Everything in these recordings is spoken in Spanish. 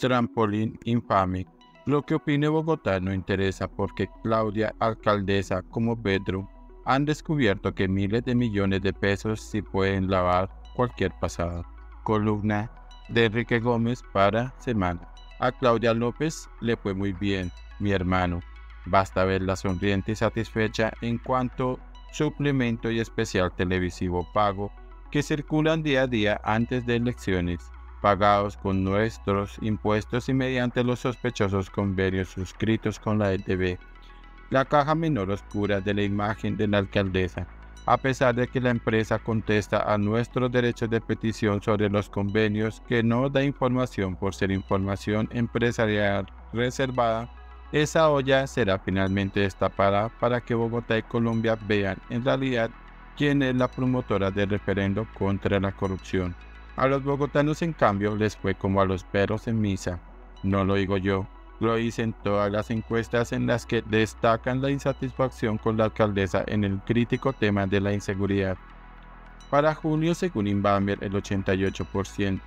trampolín infame. Lo que opine Bogotá no interesa porque Claudia, alcaldesa como Pedro, han descubierto que miles de millones de pesos sí pueden lavar cualquier pasado. Columna de Enrique Gómez para Semana. A Claudia López le fue muy bien, mi hermano. Basta verla sonriente y satisfecha en cuanto suplemento y especial televisivo pago que circulan día a día antes de elecciones, pagados con nuestros impuestos y mediante los sospechosos convenios suscritos con la ETV, la caja menor oscura de la imagen de la alcaldesa, a pesar de que la empresa contesta a nuestros derechos de petición sobre los convenios que no da información por ser información empresarial reservada, esa olla será finalmente destapada para que Bogotá y Colombia vean en realidad quién es la promotora del referendo contra la corrupción. A los bogotanos, en cambio, les fue como a los perros en misa. No lo digo yo, lo dicen todas las encuestas en las que destacan la insatisfacción con la alcaldesa en el crítico tema de la inseguridad. Para junio, según Inbamer, el 88%,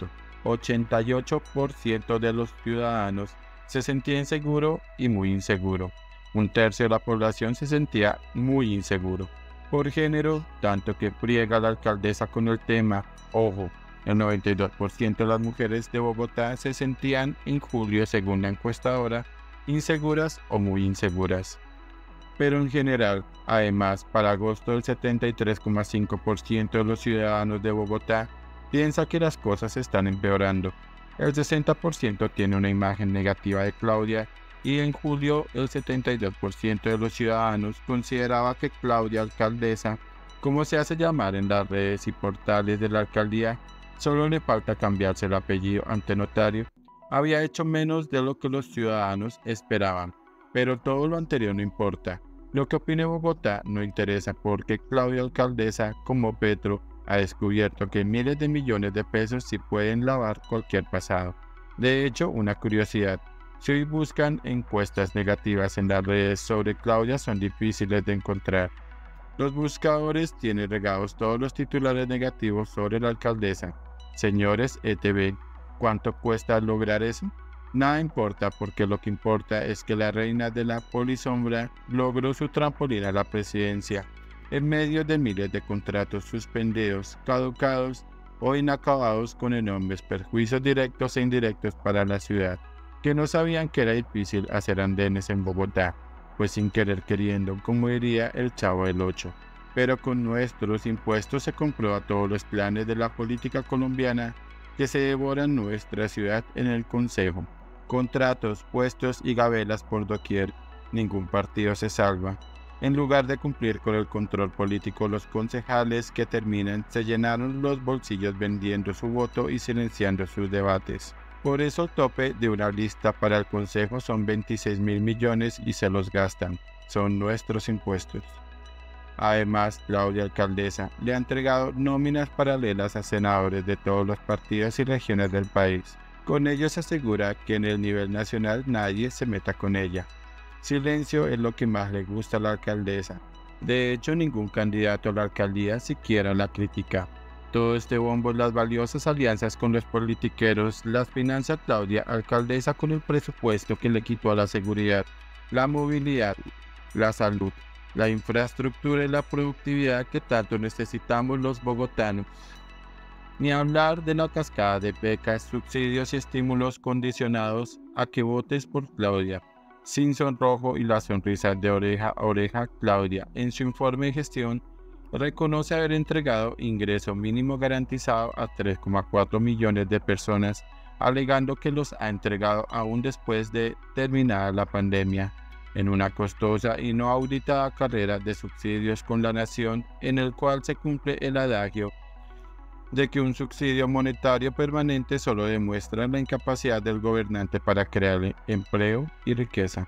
88% de los ciudadanos se sentía inseguro y muy inseguro. Un tercio de la población se sentía muy inseguro por género, tanto que friega la alcaldesa con el tema. Ojo, el 92% de las mujeres de Bogotá se sentían en julio, según la encuestadora, inseguras o muy inseguras. Pero en general, además, para agosto el 73,5% de los ciudadanos de Bogotá piensa que las cosas están empeorando. El 60% tiene una imagen negativa de Claudia y en julio el 72% de los ciudadanos consideraba que Claudia Alcaldesa, como se hace llamar en las redes y portales de la alcaldía, solo le falta cambiarse el apellido ante notario, había hecho menos de lo que los ciudadanos esperaban. Pero todo lo anterior no importa. Lo que opine Bogotá no interesa porque Claudia Alcaldesa, como Petro, ha descubierto que miles de millones de pesos sí pueden lavar cualquier pasado. De hecho, una curiosidad, si hoy buscan encuestas negativas en las redes sobre Claudia son difíciles de encontrar. Los buscadores tienen regados todos los titulares negativos sobre la alcaldesa. Señores ETV, ¿cuánto cuesta lograr eso? Nada importa porque lo que importa es que la reina de la polisombra logró su trampolín a la presidencia en medio de miles de contratos suspendidos, caducados o inacabados con enormes perjuicios directos e indirectos para la ciudad que no sabían que era difícil hacer andenes en Bogotá, pues sin querer queriendo, como diría el chavo del 8. Pero con nuestros impuestos se comprueba todos los planes de la política colombiana que se devoran nuestra ciudad en el Consejo. Contratos, puestos y gabelas por doquier, ningún partido se salva. En lugar de cumplir con el control político, los concejales que terminan se llenaron los bolsillos vendiendo su voto y silenciando sus debates. Por eso el tope de una lista para el Consejo son 26 mil millones y se los gastan. Son nuestros impuestos. Además, Claudia Alcaldesa le ha entregado nóminas paralelas a senadores de todos los partidos y regiones del país. Con ello se asegura que en el nivel nacional nadie se meta con ella. Silencio es lo que más le gusta a la alcaldesa. De hecho, ningún candidato a la alcaldía siquiera la critica. Todo este bombo, las valiosas alianzas con los politiqueros, las finanzas Claudia, alcaldesa con el presupuesto que le quitó a la seguridad, la movilidad, la salud, la infraestructura y la productividad que tanto necesitamos los bogotanos. Ni hablar de la cascada de becas, subsidios y estímulos condicionados a que votes por Claudia. Sin sonrojo y la sonrisa de oreja a oreja, Claudia, en su informe de gestión, reconoce haber entregado ingreso mínimo garantizado a 3,4 millones de personas, alegando que los ha entregado aún después de terminada la pandemia, en una costosa y no auditada carrera de subsidios con la nación en el cual se cumple el adagio de que un subsidio monetario permanente solo demuestra la incapacidad del gobernante para crear empleo y riqueza.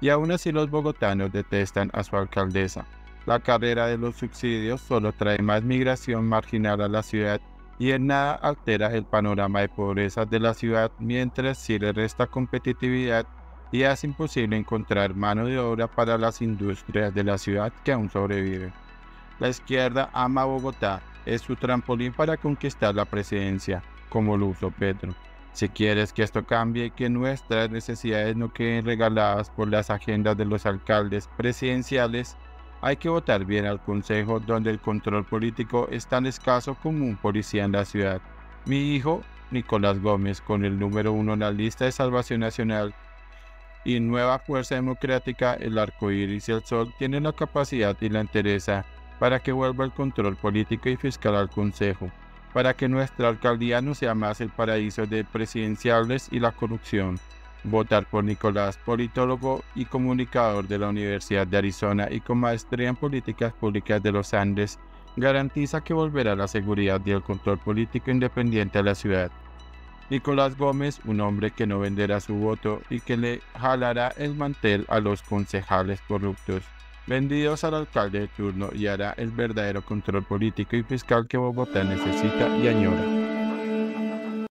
Y aún así los bogotanos detestan a su alcaldesa, la carrera de los subsidios solo trae más migración marginal a la ciudad y en nada altera el panorama de pobreza de la ciudad mientras sí le resta competitividad y hace imposible encontrar mano de obra para las industrias de la ciudad que aún sobreviven. La izquierda ama Bogotá, es su trampolín para conquistar la presidencia, como lo usó Petro. Si quieres que esto cambie y que nuestras necesidades no queden regaladas por las agendas de los alcaldes presidenciales, hay que votar bien al Consejo donde el control político es tan escaso como un policía en la ciudad. Mi hijo, Nicolás Gómez, con el número uno en la lista de Salvación Nacional y Nueva Fuerza Democrática, el Arco Iris y el Sol, tienen la capacidad y la interesa para que vuelva el control político y fiscal al Consejo, para que nuestra alcaldía no sea más el paraíso de presidenciales y la corrupción. Votar por Nicolás, politólogo y comunicador de la Universidad de Arizona y con maestría en políticas públicas de los Andes, garantiza que volverá la seguridad y el control político independiente a la ciudad. Nicolás Gómez, un hombre que no venderá su voto y que le jalará el mantel a los concejales corruptos, vendidos al alcalde de turno y hará el verdadero control político y fiscal que Bogotá necesita y añora.